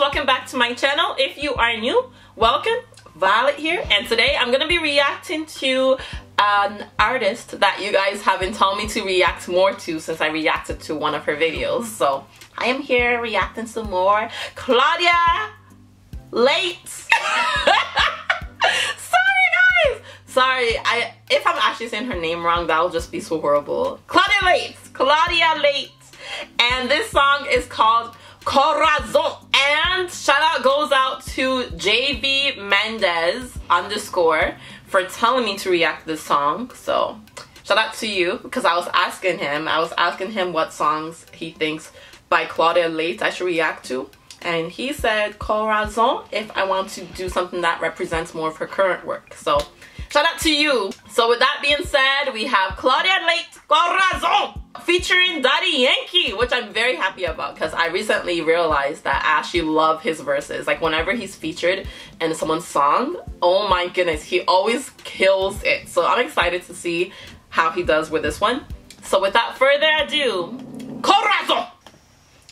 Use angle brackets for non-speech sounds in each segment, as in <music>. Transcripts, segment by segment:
welcome back to my channel. If you are new, welcome. Violet here and today I'm gonna be reacting to an artist that you guys have been telling me to react more to since I reacted to one of her videos. So I am here reacting to more Claudia Leitte. <laughs> Sorry guys! Sorry, I if I'm actually saying her name wrong, that will just be so horrible. Claudia Leitte. Claudia Leitte. And this song is called Corazon. And shout out goes out to JV Mendez underscore for telling me to react to this song. So shout out to you because I was asking him, I was asking him what songs he thinks by Claudia Leitte I should react to. And he said Corazon if I want to do something that represents more of her current work. So shout out to you. So with that being said, we have Claudia Leitte Corazon featuring Daddy Yankee, which I'm very happy about because I recently realized that I actually love his verses. Like whenever he's featured in someone's song, oh my goodness, he always kills it. So I'm excited to see how he does with this one. So without further ado, Corazon!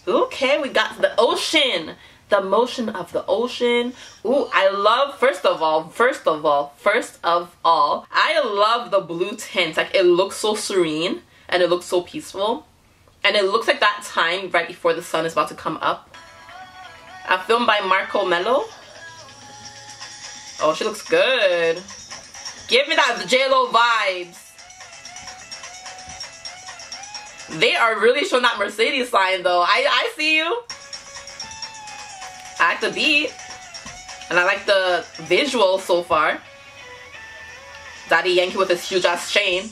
Okay, we got the ocean. The motion of the ocean. Ooh, I love, first of all, first of all, first of all, I love the blue tint. Like it looks so serene and it looks so peaceful. And it looks like that time right before the sun is about to come up. A film by Marco Mello. Oh, she looks good. Give me that J-Lo vibes. They are really showing that Mercedes sign though. I, I see you. I like the beat. And I like the visual so far. Daddy Yankee with his huge ass chain.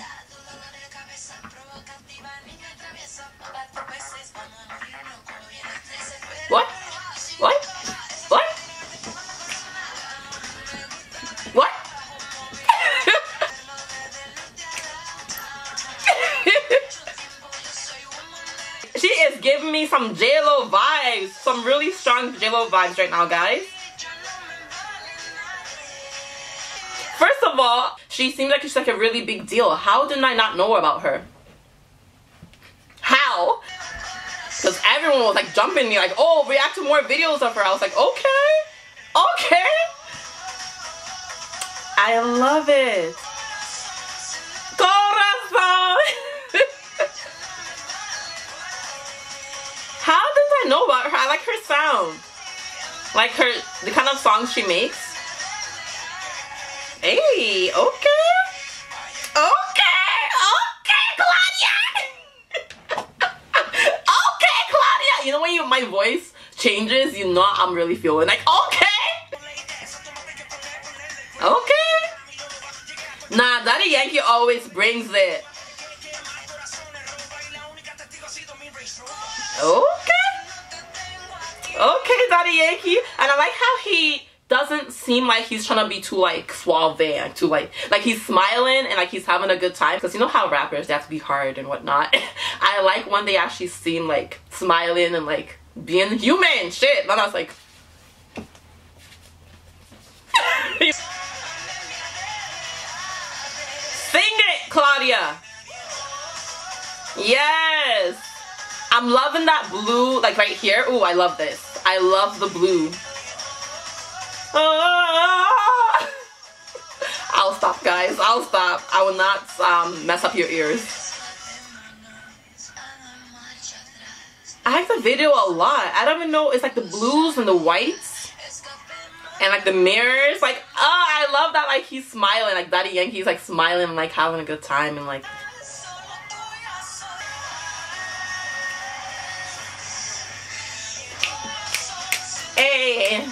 Some JLo vibes. Some really strong JLo vibes right now, guys. First of all, she seems like she's like a really big deal. How did I not know about her? How? Because everyone was like jumping me like, oh, react to more videos of her. I was like, okay, okay. I love it. Her? I like her sound. Like her, the kind of songs she makes. Hey, okay. Okay, okay, Claudia. <laughs> okay, Claudia. You know when you, my voice changes, you know I'm really feeling like, okay. Okay. Nah, Daddy Yankee always brings it. Okay. Okay, Daddy Yankee. And I like how he doesn't seem like he's trying to be too like suave and too like like he's smiling and like he's having a good time. Because you know how rappers they have to be hard and whatnot. <laughs> I like when they actually seem like smiling and like being human. Shit. And i was like <laughs> sing it claudia. Yes. I'm loving that blue like right here. Oh i love this i love the blue I'll stop, guys. I'll stop. I will not um, mess up your ears. I like the video a lot. I don't even know. It's like the blues and the whites. And like the mirrors. Like, oh, I love that. Like he's smiling. Like Daddy Yankee's like smiling like having a good time. And like. Eh, hey.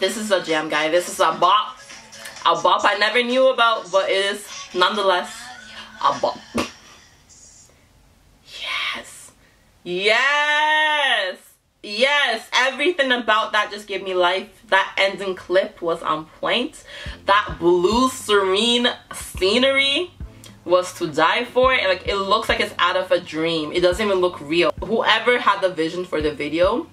This is a jam, guy. This is a bop. A bop I never knew about, but it is nonetheless a bop. Yes. Yes. Yes. Everything about that just gave me life. That ending clip was on point. That blue, serene scenery was to die for. And like it looks like it's out of a dream. It doesn't even look real. Whoever had the vision for the video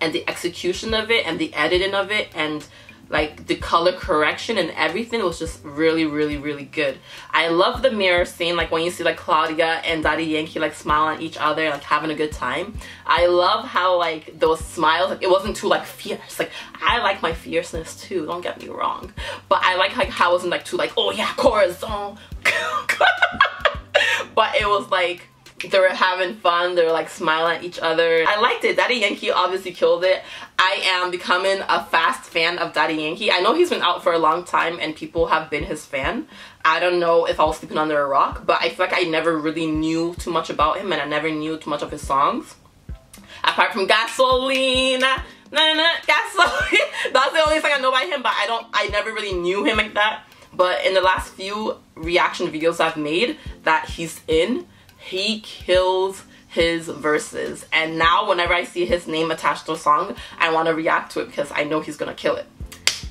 and the execution of it and the editing of it and like the color correction and everything was just really really really good. I love the mirror scene like when you see like claudia and daddy yankee like smile at each other like having a good time. I love how like those smiles like, it wasn't too like fierce. Like i like my fierceness too don't get me wrong. But i like like how it wasn't like too like oh yeah corazon <laughs> but it was like they were having fun they were like smiling at each other. I liked it. Daddy yankee obviously killed it i am becoming a fast fan of daddy yankee. I know he's been out for a long time and people have been his fan. I don't know if i was sleeping under a rock but i feel like i never really knew too much about him and i never knew too much of his songs. Apart from Gasolina nah, nah, Gasolina <laughs> that's the only thing i know by him but i don't i never really knew him like that. But in the last few reaction videos i've made that he's in he kills his verses. And now whenever I see his name attached to a song I want to react to it because I know he's gonna kill it.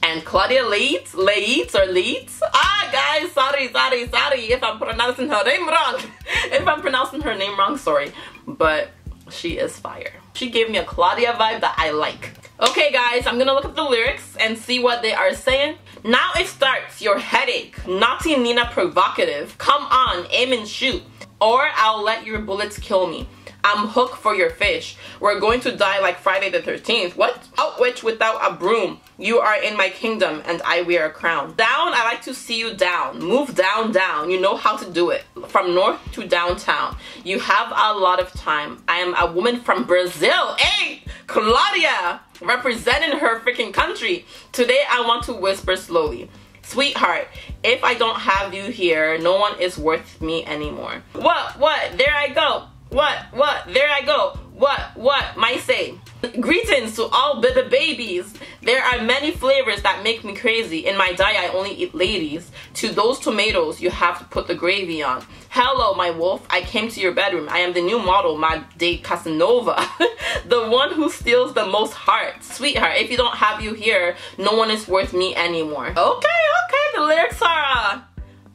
And Claudia Leitz, Leitz or Leitz ah guys sorry sorry sorry if I'm pronouncing her name wrong. <laughs> If I'm pronouncing her name wrong sorry. But she is fire. She gave me a Claudia vibe that I like. Okay guys I'm gonna look at the lyrics and see what they are saying. Now it starts your headache. Naughty Nina provocative. Come on aim and shoot or I'll let your bullets kill me. I'm hooked for your fish. We're going to die like Friday the 13th. What? Outwitch without a broom. You are in my kingdom and I wear a crown. Down, I like to see you down. Move down, down. You know how to do it. From north to downtown. You have a lot of time. I am a woman from Brazil. Hey, Claudia, representing her freaking country. Today, I want to whisper slowly. Sweetheart, if I don't have you here, no one is worth me anymore. What? What? There I go. What? What? There I go. What? What? Might say. Greetings to all the babies. There are many flavors that make me crazy. In my diet, I only eat ladies. To those tomatoes, you have to put the gravy on. Hello, my wolf. I came to your bedroom. I am the new model, my de Casanova. <laughs> the one who steals the most hearts. Sweetheart, if you don't have you here, no one is worth me anymore. Okay, okay. The lyrics are uh,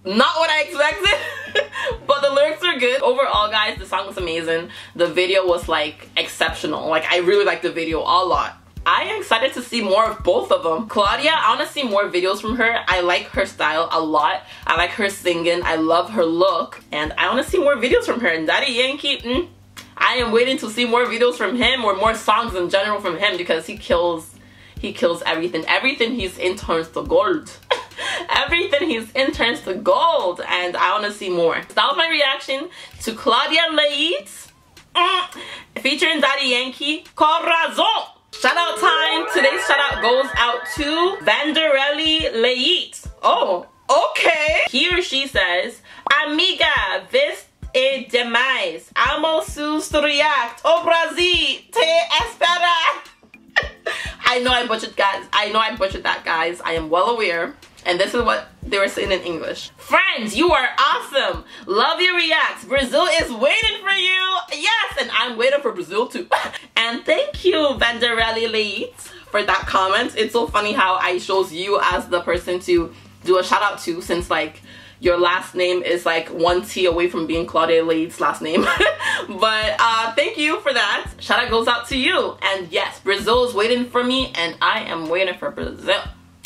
not what I expected. <laughs> but the lyrics are good. Overall, guys, the song was amazing. The video was like exceptional. Like I really like the video a lot. I am excited to see more of both of them. Claudia, I want to see more videos from her. I like her style a lot. I like her singing. I love her look. And I want to see more videos from her. And Daddy Yankee, mm, I am waiting to see more videos from him or more songs in general from him because he kills, he kills everything. Everything he's in turns to gold. <laughs> everything he's in turns to gold and I want to see more. That was my reaction to Claudia mm, featuring Daddy Yankee, Corazon. Shout out time. Today's shout out goes out to Vanderelli Leitz. Oh, okay. He or she says, Amiga, this é demais. Amo sus react. Oh, o Brasil te espera. <laughs> I know I butchered guys. I know I butchered that guys. I am well aware. And this is what they were saying in English. Friends, you are awesome. Love your reacts. Brazil is waiting for you. Yes, and I'm waiting for Brazil too. <laughs> and thank you, Vanderelli Leitz, for that comment. It's so funny how I chose you as the person to do a shout out to since like your last name is like one T away from being Claudia Leitz's last name. <laughs> but uh, thank you for that. Shout out goes out to you. And yes, Brazil is waiting for me and I am waiting for Brazil.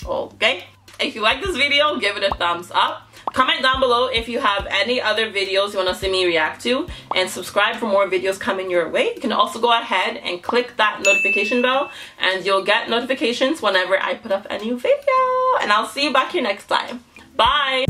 Okay? If you like this video, give it a thumbs up. Comment down below if you have any other videos you want to see me react to. And subscribe for more videos coming your way. You can also go ahead and click that notification bell. And you'll get notifications whenever I put up a new video. And I'll see you back here next time. Bye!